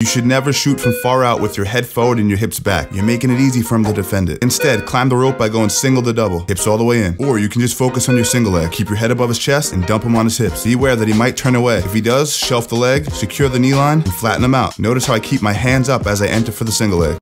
You should never shoot from far out with your head forward and your hips back. You're making it easy for him to defend it. Instead, climb the rope by going single to double, hips all the way in. Or you can just focus on your single leg. Keep your head above his chest and dump him on his hips. Be aware that he might turn away. If he does, shelf the leg, secure the knee line, and flatten him out. Notice how I keep my hands up as I enter for the single leg.